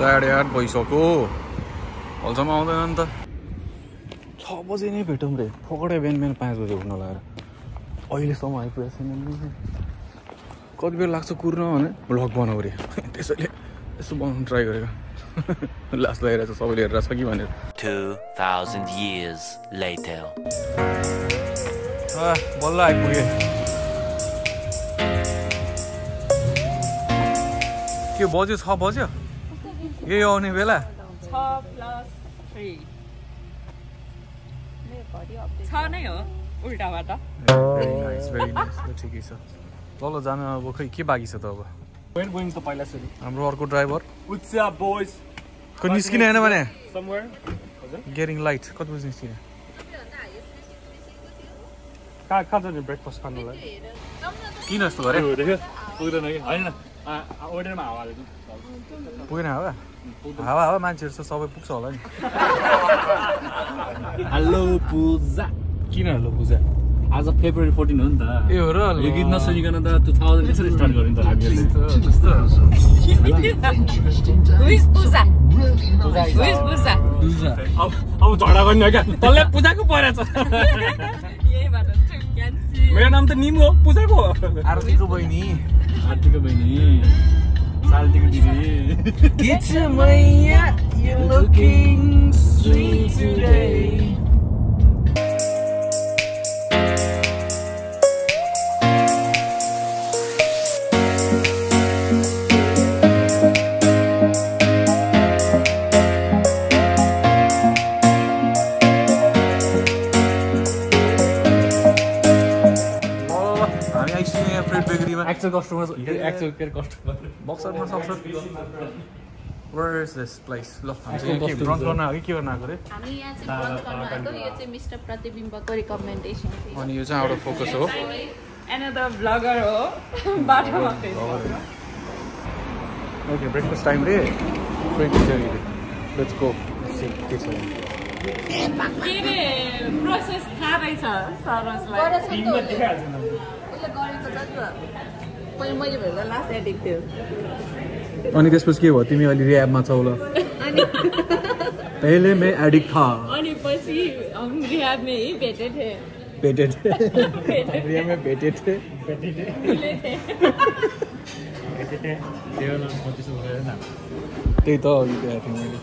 साढे आठ भइसक्यो हलसम्म आउँदैन नि त। छ बजे नै भेटौँ रे। फोकडे बिहान बिहान पाँच बजे उठ्न लगाएर। अहिलेसम्म आइपुगेको छैन नि। कति बेला लाग्छ कुर्न भने भ्लग बनाऊ रे। त्यसैले यसो बनाउनु ट्राई गरेको। लास्ट लगाइरहेको छ सबैले हेरेर छ कि भनेर। 2,000 years later. आ, बल्ल आइपुगेँ। के बज्यो छ बज्यो? यही आउने बेला छ ठिकै ल ल जानु अब खै के बाँकी छ त अब हाम्रो अर्को ड्राइभर What's up boys? खै निस्किने होइन भने Somewhere? गेरिङ लाइट कति बजी निस्किने कहाँ कहाँ जाने ब्रेकफास्ट खानुलाई किन यस्तो गरे पुगेन हावा हावा हावा मान्छेहरू छ सबै पुग्छ होला नि हेलो पूजा किन हेलो पूजा आज फेब्रुअरी फोर्टिन हो नि त ए हो र यो गीत नसुनिकन त टु थाउजन्ड यसरी स्टार्ट गर्यो नि त अब झगडा गर्ने हो क्या तल्ले पूजाको परेछ चाहिँ क्यान्सी मेरो नाम त निम हो पूजाको हो आरतीको बहिनी आरतीको बहिनी दिदी It's a Maya, you're looking sweet today. बेकरीमा actual customer actual care customer बक्सरमा सक्छ Where is this place? ल हामी ब्रन्च गर्न आएको कि गर्न आएको रे हामी यहाँ चाहिँ ब्रन्च गर्न आएको यो चाहिँ मिस्टर प्रतिबिम्बको रिकमेन्डेसन थियो अनि यो चाहिँ आउट अफ फोकस हो एनदर ब्लगर हो बाटोमा ओके ब्रेकफास्ट टाइम रे फ्रेन्ड टिचर लेट्स गो के छ के रे प्रोसेस थाहा रहेछ सरसलाई गरेको उसले अनि त्यसपछि के भयो? तिमी अहिले रियाबमा छौ ल। पहिले मैं एडिक्ट था अनि पछि हम रिहाब में ही भेटे थे। भेटे थे। रिया में भेटे थे। मिले थे। त्यही त अघि गएको थिएँ मैले।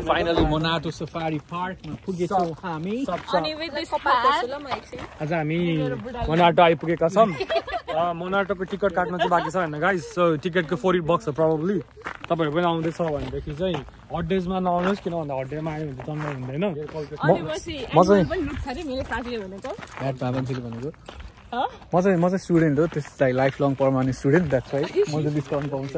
पुग्यौँ फाइनली मोनाटो सफारी पार्कमा पुगेछौँ हामी आज हामी मोनाटो आइपुगेका छौँ मोनाटोको टिकट काट्न चाहिँ बाँकी छ होइन गाइस सो टिकटको फोर इट बक्स छ प्रब्लली तपाईँहरू पनि आउँदैछ भनेदेखि चाहिँ हट डेजमा नआउनुहोस् किन भन्दा हट डेमा आयो भने त हुँदैन म चाहिँ-? म चाहिँ म चाहिँ स्टुडेन्ट हो त्यस lifelong permanent student that's right म चाहिँ डिस्काउन्ट पाउँछ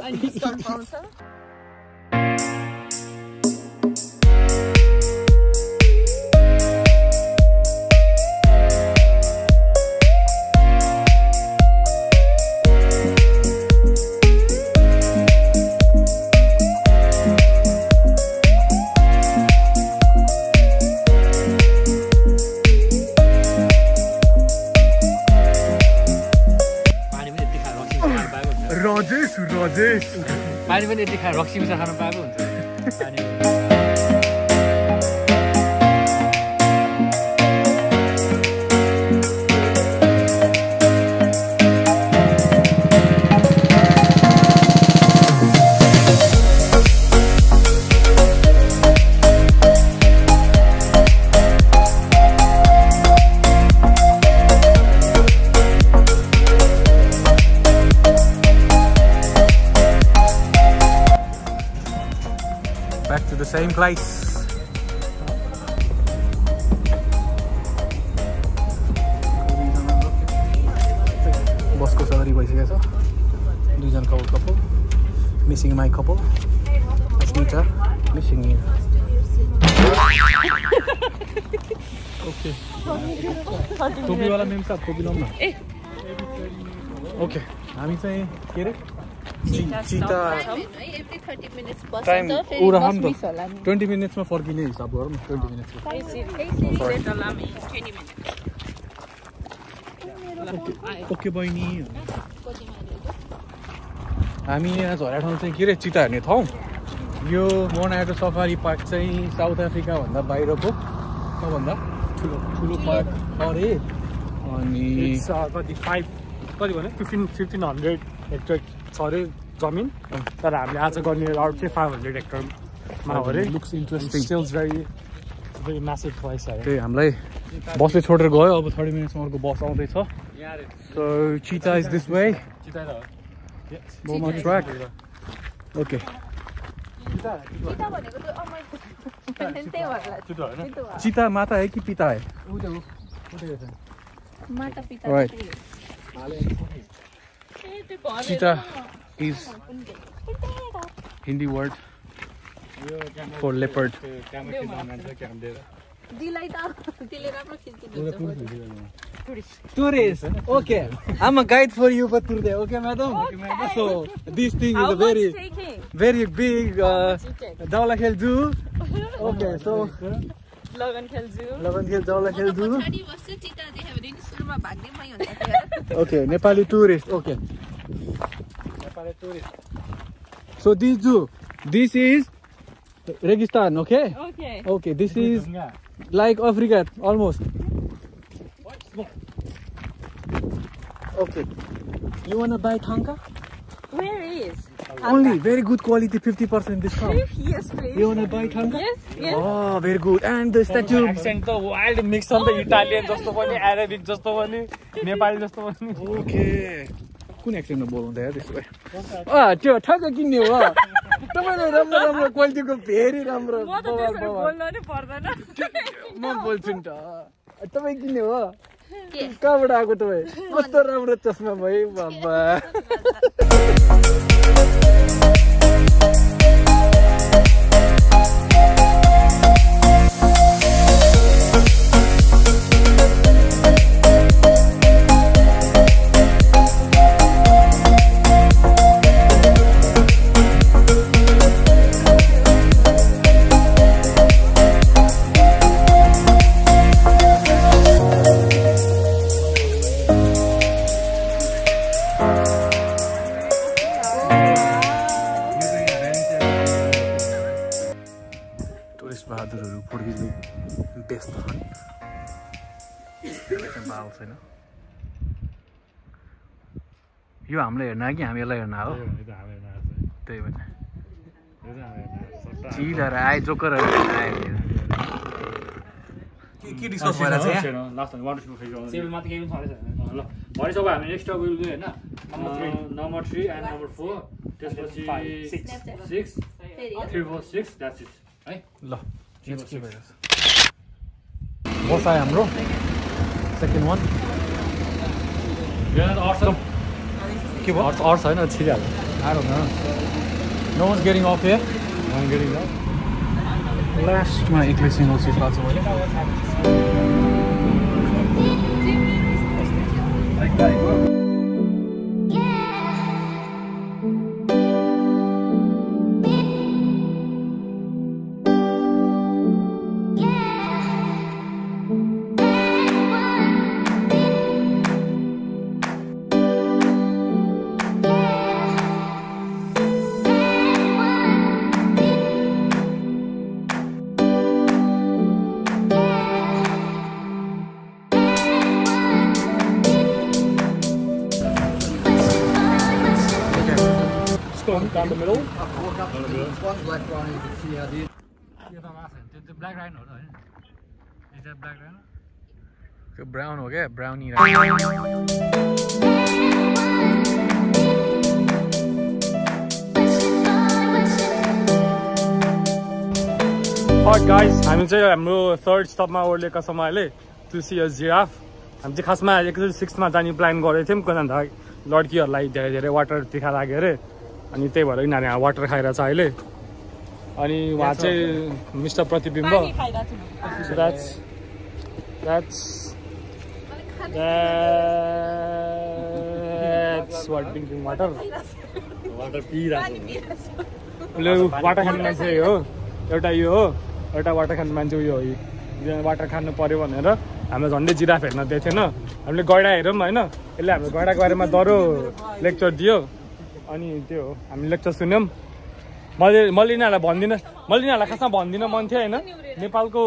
रक्सी मिसा खानु राइस बसको सवारी भइसकेको छ दुईजना कपाल कपाल मिसिङ माइक कपाल अस्मिता मिसिङ ओके टोपीवाला ओके हामी चाहिँ के अरे ट्वेन्टी मिनट्समा फर्किने हिसाब गरौँ न ट्वेन्टी मिनट्समा Set allow me 20 minutes. Okay बहिनी हामी यहाँ झरा ठाउँ चाहिँ के अरे चिता हेर्ने ठाउँ यो मोनाटो सफारी पार्क चाहिँ साउथ अफ्रिकाभन्दा बाहिरको सबभन्दा ठुलो ठुलो पार्क अरे अनि कति फाइभ कति भन्यो फिफ्टिन फिफ्टिन हन्ड्रेड हेक्टर छ अरे जमिन तर हामीले आज गर्ने अरू चाहिँ फाइभ हन्ड्रेड हेक्टरमा हो अरे looks interesting stills very very massive place अरे त्यही हामीलाई बसले छोडेर गयो अब थर्टी मिनट्समा अर्को बस आउँदैछ so cheetah is this way boma track okay cheetah माता है कि पिता है माता cheetah is Hindi word for leopard. Tourist. Okay. I'm a guide for you for today. Okay, madam? Okay. So, this thing is a very, very big uh, Dawla Okay, so. लगन खेल जाऊ लगन खेल जाऊ लगन खेल जाऊ पछि चिता देखे भने नि सुरुमा भाग्ने मै हुन्छ त्यार okay Nepali tourist okay Nepali tourist so this zoo this is रेगिस्तान okay okay okay this is like Africa almost okay you want to buy thangka where is Only very good quality, 50% discount. Yes, please. You wanna buy Tanka? Yes, yes. Oh, very good. And the statue. Accent त wild mix छ नि त Italian जस्तो पनि एराबिक जस्तो पनि नेपाली जस्तो पनि Okay. कुन एक्सेन्टमा बोलाउँदा यार त्यसो भए अँ त्यो ठ्याक्क किन्ने हो तपाईँले राम्रो राम्रो क्वालिटीको भेरी राम्रो म त बवाल, त्यसरी बवाल। बोल्न नि पर्दैन म बोल्छु नि त तपाईँ किन्ने हो कहाँबाट आएको तपाईँ कस्तो राम्रो चस्मा भयो बाबा Thank you. बाल छैन यो हामीले हेर्न कि हामी यसलाई हेर्न हो त्यही भएर चिडहरू आयो जोकरहरू आयो। के डिस्कस भइरहेको ल भनिसक्यो हामी नेक्स्ट अब उयो होइन। Number three and number four त्यसपछि six three four six that's it है? ल के भइरहेछ? बस आयो हाम्रो। सेकेन्ड वान के भयो अर्थ होइन छिरिहाल्छ off here. I'm getting that. लास्टमा एक्लै सिङ्गल सिट भएको छ मैले Go down the middle. त्यो ब्ल्याक राइन हो होइन ब्ल्याक राइन त्यो ब्राउन हो क्या ब्राउनी गाइस हामी चाहिँ हाम्रो थर्ड स्टपमा छौँ अहिले टु सी अ जिराफ हामी चाहिँ खासमा एकचोटि सिक्समा जाने प्लान गरेको थियौँ किनभने लड्कीहरूलाई धेरै धेरै वाटर तिखा लाग्यो अरे अनि त्यही भएर यिनीहरू यहाँ वाटर खाइरहेछ अहिले। अनि उहाँ चाहिँ मिस्टर प्रतिबिम्ब। water. वाटर पिइरहेको उसले वाटर खाने मान्छे हो। एउटा यो हो एउटा वाटर खाने मान्छे उयो हो। यो वाटर खानु पऱ्यो भनेर हाम्रो झन्डै जिराफ हेर्न दिएको थिएन। हामीले गैडा हेरौँ होइन। यसले हाम्रो गैडाको बारेमा दह्रो लेक्चर दियो। अनि त्यो हो हामी लेक्चर सुन्यौँ। मैले मैले यिनीहरूलाई भन्दिनँ। मैले यिनीहरूलाई खासमा भन्दिनँ मन थियो होइन। नेपालको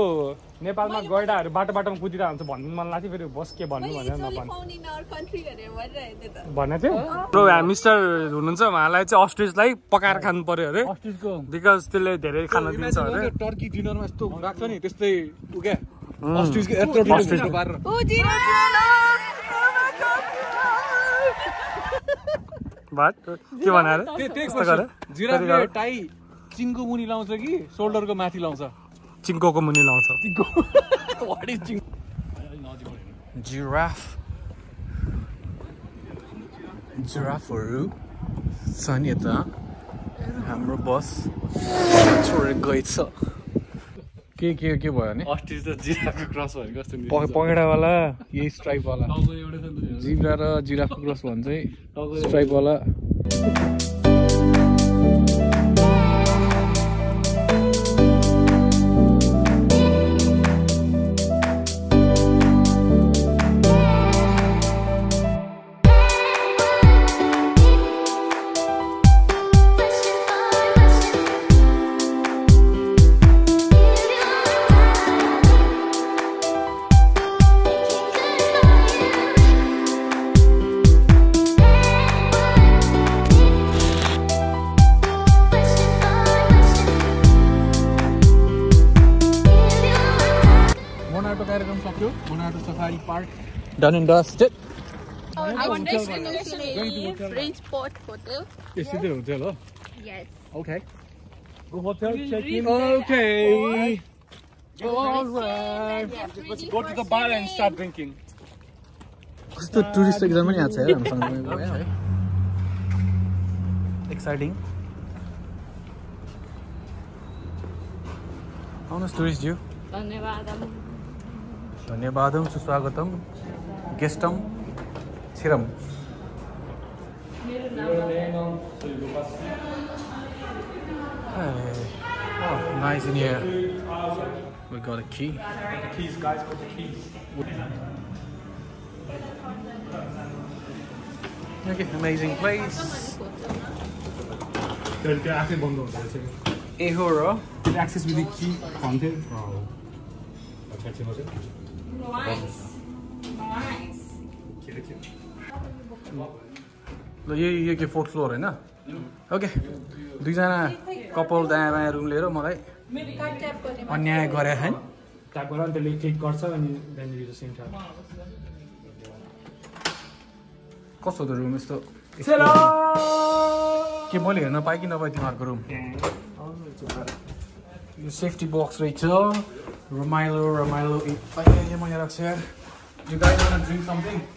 नेपालमा गैडाहरू बाटो बाटोमा कुदिरहेको हुन्छ भन्नु मन लाग्थ्यो। फेरि बस के भन्नु भनेर नभन्। भनेको थियो? मिस्टर हुनुहुन्छ। उहाँलाई चाहिँ अस्ट्रिचलाई पकाएर खानु पर्यो अरे। बिकज त्यसले धेरै खान दिन्छ अरे। टर्की डिनरमा यस्तो राख्छ नि। त्यस्तै भुटो के। जिराफले टाई चिङ्को मुनि लाउँछ कि सोल्डरको माथि लाउँछ? चिङ्कोको मुनि लाउँछ। जिराफ। जिराफहरू छ नि यता। हाम्रो बस छोडेर गएछ। के के के भयो भने? अस्ट्रिच र जिराफको क्रस भनेको कस्तो पगेडावाला यही स्ट्राइपवाला जिब्रा र जिराफको क्रस भन्छ चाहिँ स्ट्राइपवाला कार्यक्रम सक्यो Monato safari park done and dusted Our destination is French Port Hotel. Okay hotel check in okay go to the bar and start drinking. कस्तो टुरिस्ट एक्जाम पनि आएको छ यार हामीसँग एक्साइटिङ आउनुहोस् टुरिस्ट ज्यू धन्यवाद धन्यवादं सुस्वागतम गेस्टम छिरम. Oh, nice in here. We got a key. keys guys got the keys Okay, amazing place. Ehoro. Access with की भन्थ्यो छेउछेउमा चाहिँ Nice. Nice. ल यही यो के फोर्थ फ्लोर होइन? ओके दुईजना कपाल दायाँ बायाँ रुम लिएर मलाई अन्याय गरे है। ट्याप गर त्यसले क्लिक गर्छ अनि यु ट्याप कस्तो त रुम यस्तो? के मैले हेर्न पाएँ कि नपाएँ तिमीहरूको रुम यो सेफ्टी बक्स रहेछ। Romilo, Romilo, eh, you guys want to drink something?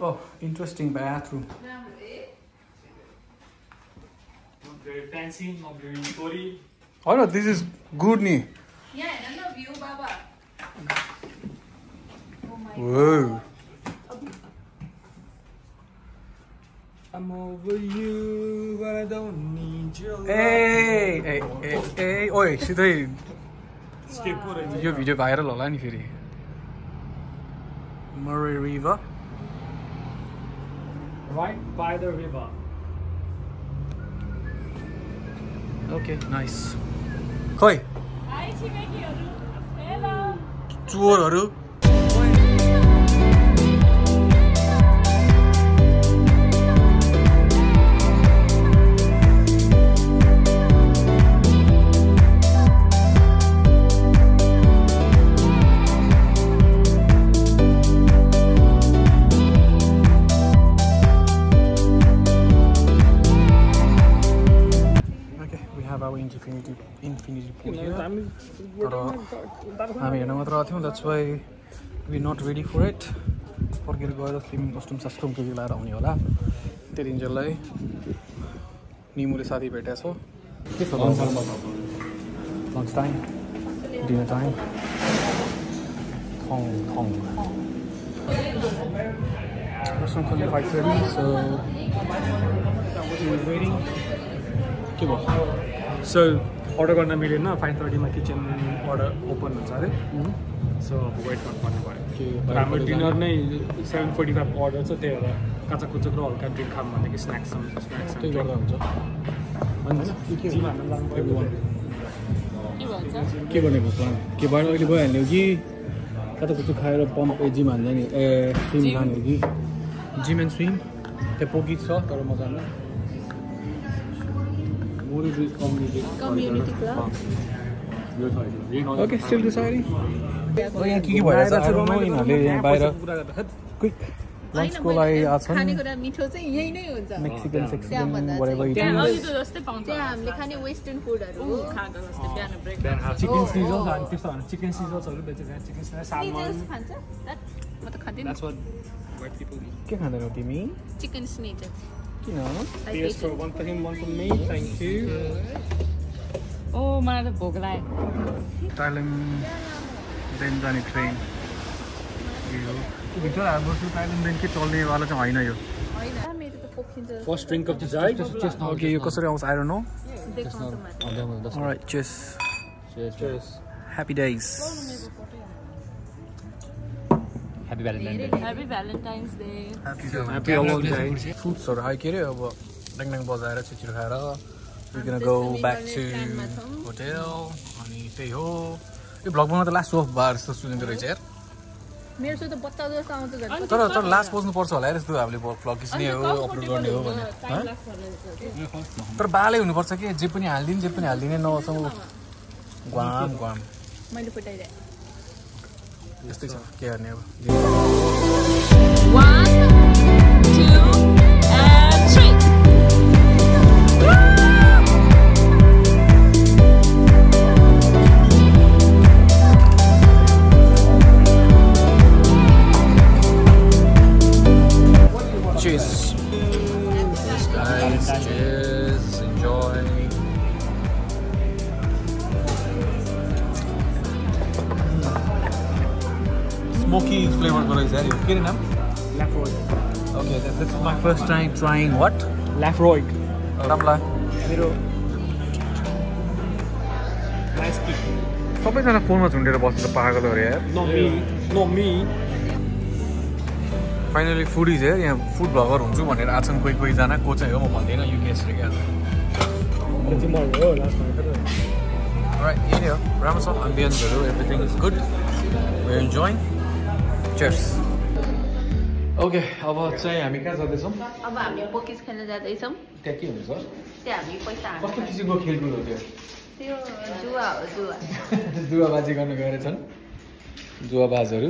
Oh, interesting bathroom. Not very fancy, not very sporty. Oh no, this is good. Ni. Yeah, another view, Baba. Oh my Whoa. God. I'm over you, but I don't need your love. Hey, hey, hey, hey, oi, sit down. यो video viral होला नि फेरि। Murray river river. Okay nice खै Hi, छिमेकीहरू. Hello. चोरहरू infinity pool here. तर हामी हेर्न मात्र आएको थियौँ that's why we not ready for it फर्केर गएर स्विमिङ कस्ट्युम सस्टुम के के लगाएर आउने होला तेरिन्जेललाई निमुले साथी भेटेछ के छ lunch time dinner time Tang थङ फाइभ थर्टी सो के भयो सो अर्डर गर्न मिलेन फाइभ थर्टीमा किचन अर्डर ओपन हुन्छ अरे। सो अब वेट गर्नुपर्ने भयो? के हाम्रो डिनर नै सेभेन फोर्टी फाइभ अर्डर छ त्यही भएर काचा कुचुक र हल्का ड्रिङ्क खाऊँ भनेदेखि स्न्याक्स स्न्याक्स त्यही गर्दा हुन्छ। के भनेको प्लान के भएर अहिले भइहाल्यो कि कता कुचो खाएर पम्प ए जिम हाल्दा नि ए स्विम खाने हो कि? जिम एन्ड स्विम त्यहाँ पोकी छ तर मजामा community club okay still deciding यहाँ के के भइरहेछ यिनीहरूले यहाँ बाहिर क्विक लन्चको लागि आएको मिठो चाहिँ यही नै हुन्छ मेक्सिकन सेक्सिकन जस्तै पाउँछ त्यहाँ हामीले खाने वेस्टर्न फुडहरू हो खाएको जस्तै बिहान ब्रेक चिकन सिजल्स अनि त्यस्तो सिजल्सहरू खान्छ म त खाँदिनँ. के खाँदैनौ तिमी चिकन किन for one for him, one for me. Thank you. ओ मलाई त भोक लाग्यो ताइलिङदेखि जाने ट्रेन यो भित्र हाम्रो ताइलिङदेखि के चल्नेवाला चाहिँ होइन यो। First drink of the day. Okay यो कसरी आउँछ? आएर नो देखाउँछ मात्र Alright, happy Valentine's day Happy all day. फ्रुट्सहरू आयो के अरे अब ड्याङड्याङ बजाएर छिचिरो खाएर go back to होटेल अनि त्यही हो। यो भ्लग बनाउँदा लास्ट अफ बार जस्तो सुनेको रहेछ यार। मेरो चाहिँ त बच्चा जस्तो आउँछ झन् तर तर लास्ट बज्नु पर्छ होला यार यस्तो हामीले भ्लग खिच्ने हो अपलोड गर्ने हो भने हँ? तर बालै हुनुपर्छ कि जे पनि हालिदिने जे पनि हालिदिने नसँग ग्वाम ग्वाम। मैले फुटाइदिएँ यस्तै छ के गर्ने अब Smoky flavor रहेछ यार यो के अरे नाम that, this is my first time trying what? Lafroig. रामला मेरो nice kick. सबैजना फोनमा झुन्डेर बस्छ. Not me. फाइनली फुडिज है यहाँ फुड ब्लगर हुन्छु भनेर आएको छन् कोही कोहीजना को चाहिँ हो म भन्दिनँ यो केस रे क्या त्यो चाहिँ म हो लास्टमा राइट यही नै हो चेयर्स ओके अब चाहिँ हामी कहाँ जाँदैछौँ? अब हामी पोकिस खेल्न जाँदैछौँ। त्यहाँ के हुन्छ? त्यहाँ हामी पैसा कस्तो किसिमको खेलकुद हो त्यो? त्यो जुवा हो जुवा। जुवाबाजी गर्न गएर छन्। जुवाबाजहरू।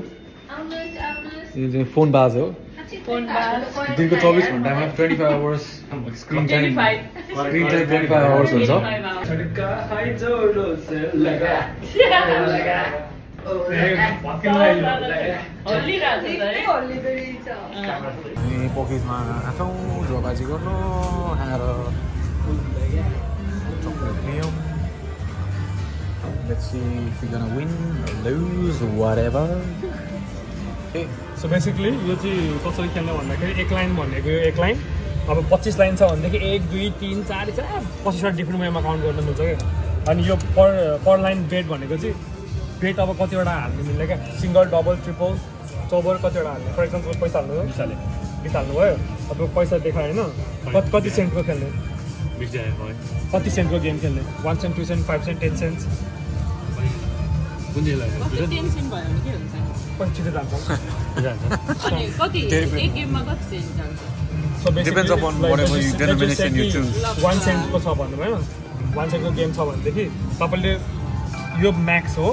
यो चाहिँ फोन बाज हो। दिनको चौबिस घन्टामा twenty five hours screen time screen time twenty five hours हुन्छ। हामी पकेटमा आएको जुवाबाजी गर्नु आएर Let's see if we're gonna win or lose or whatever. Okay. So basically यो चाहिँ कसरी खेल्ने भन्दाखेरि एक लाइन भनेको यो एक लाइन अब पच्चिस लाइन छ भनेदेखि एक दुई तिन चार चार पच्चिसवटा डिफ्रेन्ट वेमा काउन्ट गर्न मिल्छ क्या अनि यो पर पर लाइन बेड भनेको चाहिँ बेड अब कतिवटा हाल्नु मिल्ने क्या? सिङ्गल डबल ट्रिपल चौबर कतिवटा हाल्ने। फर इक्जाम्पल पैसा हाल्नु बिस बिस हाल्नुभयो अब पैसा देखायो होइन कति कति सेन्टको खेल्ने? कति सेन्टको गेम खेल्ने? One cent two cent five cent ten cent भयो छिटो जान्छ. वान सेन्टको छ भन्नुभयो। वान सेन्टको गेम छ भनेदेखि तपाईँले यो म्याक्स हो।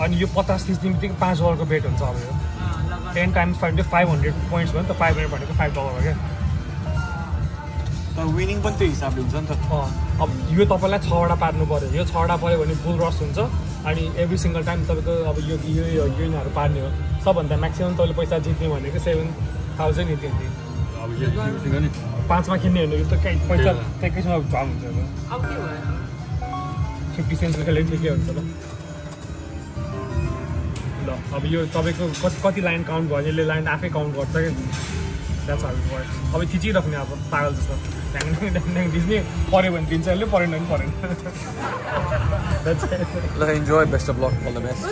अनि यो पचास तिस दिन बित्तिकै पाँच डलरको बेट हुन्छ अब यो। Ten times five hundred five hundred points भयो नि त फाइभ हन्ड्रेड भनेको फाइभ डलर हो क्या। तर विनिङ पनि त्यो हिसाबले हुन्छ नि त। अँ, अब यो तपाईँलाई छवटा पार्नु पऱ्यो। यो छवटा पऱ्यो भने बुल रस हुन्छ अनि एभ्री सिङ्गल टाइम तपाईँको अब यो यो यो युनिहरू पार्ने हो। सबभन्दा म्याक्सिमम् तपाईँले पैसा जित्ने भनेको सेभेन थाउजन्ड इत्यादि पाँचमा किन्ने भनेको त कहीँ पैसा एकैछिनमा झम हुन्छ फिफ्टी सेन्ट्सको खेल्यो ठिकै हुन्छ ल अब यो तपाईँको कति कति लाइन काउन्ट भयो यसले लाइन आफै काउन्ट गर्छ कि द्याट्स हाउ वर्क्स अब थिचिराख्ने अब पागल जस्तो ढ्याङ दिने पऱ्यो भने दिन्छ यसले परेन भने परेन That's it. Let enjoy. Best of luck. All the best.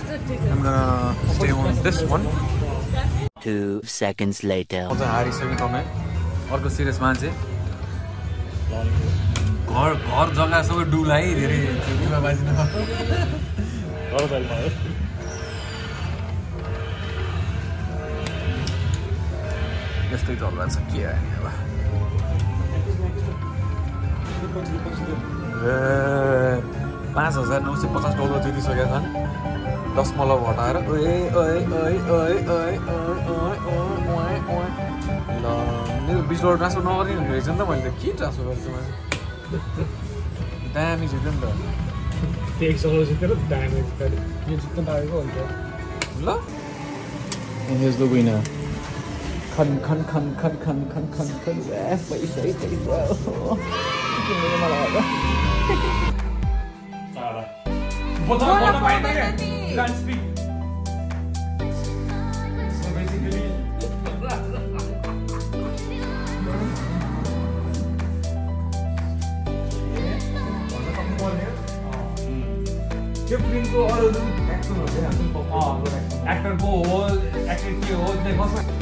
I'm gonna stay on this one. Two seconds later. म चाहिँ हारिसकेँ तपाईँ अर्को सिरियस मान्छे घर घर जग्गा सबै डुलाइ धेरै बाजिन यस्तै चल्ला के हामी अब पाँच हजार नौ सय पचास डलर जितिसकेका छन् दशमलव हटाएर ओए ओए ओए ओए ओए ओए ओए ल मेरो बिस डलर ट्रान्सफर नगर्ने रहेछ नि त मैले त के ट्रान्सफर गर्छु मैले त the winner Kann, kann, kann, kann, kann, kann, kann, kann, F, wait, wait, wait, wait. Give me my life. Sara. Bola, bola, bola, bola. Can't speak. So basically. त्यो फिल्मको अरू actor, actor चाहिँ एक्सनको हो actor के हो कसो